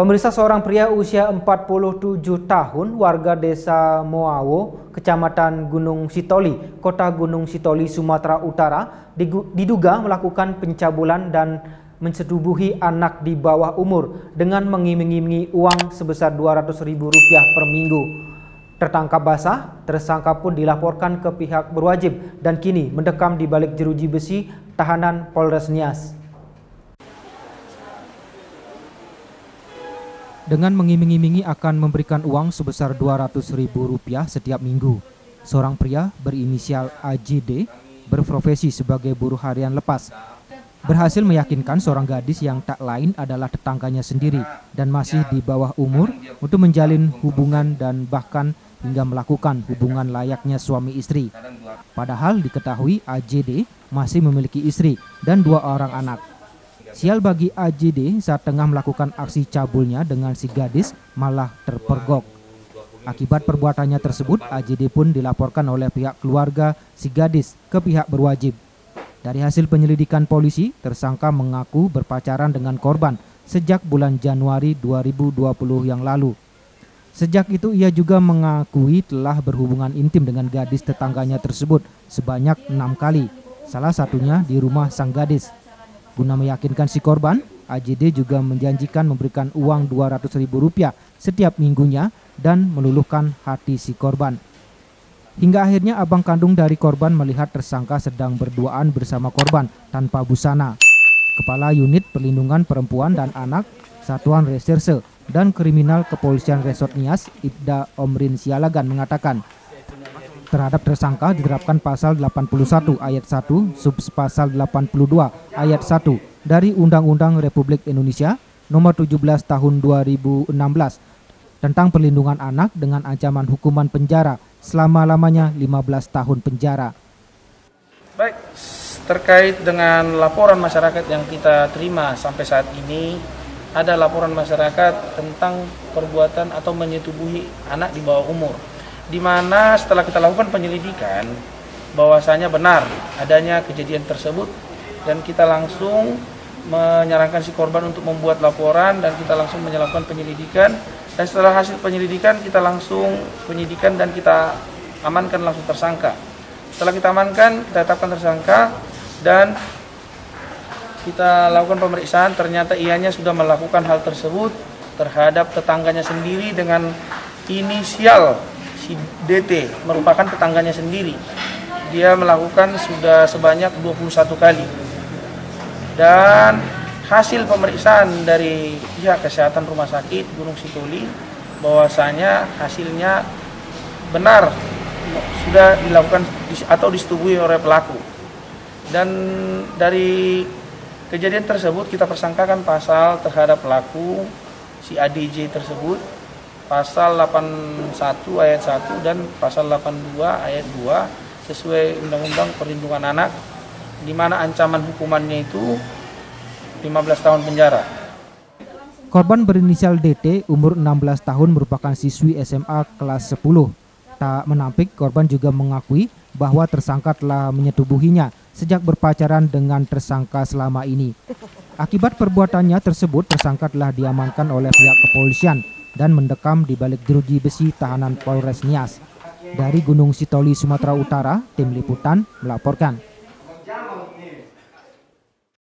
Pemirsa seorang pria usia 47 tahun warga desa Moawo, kecamatan Gunung Sitoli, kota Gunung Sitoli, Sumatera Utara, diduga melakukan pencabulan dan mensetubuhi anak di bawah umur dengan mengiming-imingi uang sebesar Rp200.000 per minggu. Tertangkap basah, tersangka pun dilaporkan ke pihak berwajib dan kini mendekam di balik jeruji besi tahanan Polres Nias. Dengan mengiming-imingi akan memberikan uang sebesar Rp200.000 setiap minggu. Seorang pria berinisial AJD berprofesi sebagai buruh harian lepas. Berhasil meyakinkan seorang gadis yang tak lain adalah tetangganya sendiri dan masih di bawah umur untuk menjalin hubungan dan bahkan hingga melakukan hubungan layaknya suami istri. Padahal diketahui AJD masih memiliki istri dan dua orang anak. Sial bagi AJD saat tengah melakukan aksi cabulnya dengan si gadis malah terpergok. Akibat perbuatannya tersebut, AJD pun dilaporkan oleh pihak keluarga si gadis ke pihak berwajib. Dari hasil penyelidikan polisi, tersangka mengaku berpacaran dengan korban sejak bulan Januari 2020 yang lalu. Sejak itu ia juga mengakui telah berhubungan intim dengan gadis tetangganya tersebut sebanyak enam kali, salah satunya di rumah sang gadis. Guna meyakinkan si korban, AJD juga menjanjikan memberikan uang Rp200.000 setiap minggunya dan meluluhkan hati si korban. Hingga akhirnya abang kandung dari korban melihat tersangka sedang berduaan bersama korban tanpa busana. Kepala Unit Perlindungan Perempuan dan Anak Satuan Reserse dan Kriminal Kepolisian Resort Nias, Ibda Omrin Sialagan mengatakan, terhadap tersangka diterapkan pasal 81 ayat 1 sub pasal 82 ayat 1 dari Undang-Undang Republik Indonesia nomor 17 tahun 2016 tentang perlindungan anak dengan ancaman hukuman penjara selama-lamanya 15 tahun penjara. Baik, terkait dengan laporan masyarakat yang kita terima sampai saat ini ada laporan masyarakat tentang perbuatan atau menyetubuhi anak di bawah umur di mana setelah kita lakukan penyelidikan bahwasanya benar adanya kejadian tersebut dan kita langsung menyarankan si korban untuk membuat laporan dan kita langsung melakukan penyelidikan. Dan setelah hasil penyelidikan kita langsung penyidikan dan kita amankan langsung tersangka. Setelah kita amankan kita tetapkan tersangka dan kita lakukan pemeriksaan. Ternyata ianya sudah melakukan hal tersebut terhadap tetangganya sendiri dengan inisial si DT merupakan tetangganya sendiri. Dia melakukan sudah sebanyak 21 kali. Dan hasil pemeriksaan dari pihak kesehatan rumah sakit Gunung Sitoli bahwasanya hasilnya benar sudah dilakukan atau disetujui oleh pelaku. Dan dari kejadian tersebut kita persangkakan pasal terhadap pelaku si ADJ tersebut pasal 81 ayat 1 dan pasal 82 ayat 2 sesuai Undang-Undang Perlindungan Anak di mana ancaman hukumannya itu 15 tahun penjara. Korban berinisial DT umur 16 tahun merupakan siswi SMA kelas 10. Tak menampik, korban juga mengakui bahwa tersangka telah menyetubuhinya sejak berpacaran dengan tersangka selama ini. Akibat perbuatannya tersebut, tersangka telah diamankan oleh pihak kepolisian dan mendekam di balik jeruji besi tahanan Polres Nias. Dari Gunung Sitoli, Sumatera Utara, tim liputan melaporkan.